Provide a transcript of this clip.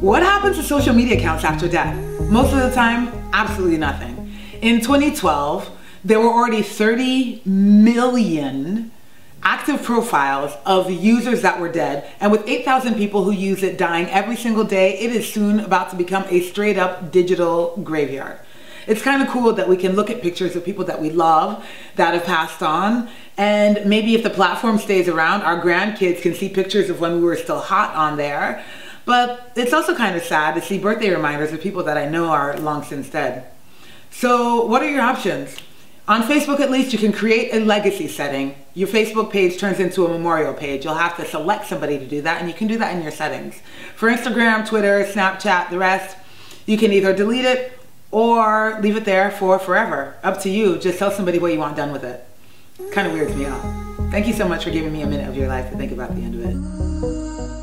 What happens to social media accounts after death? Most of the time, absolutely nothing. In 2012, there were already 30 million active profiles of users that were dead, and with 8,000 people who use it dying every single day, it is soon about to become a straight up digital graveyard. It's kind of cool that we can look at pictures of people that we love that have passed on, and maybe if the platform stays around, our grandkids can see pictures of when we were still hot on there. But it's also kind of sad to see birthday reminders of people that I know are long since dead. So what are your options? On Facebook, at least, you can create a legacy setting. Your Facebook page turns into a memorial page. You'll have to select somebody to do that, and you can do that in your settings. For Instagram, Twitter, Snapchat, the rest, you can either delete it or leave it there for forever. Up to you. Just tell somebody what you want done with it. Kind of weirds me out. Thank you so much for giving me a minute of your life to think about the end of it.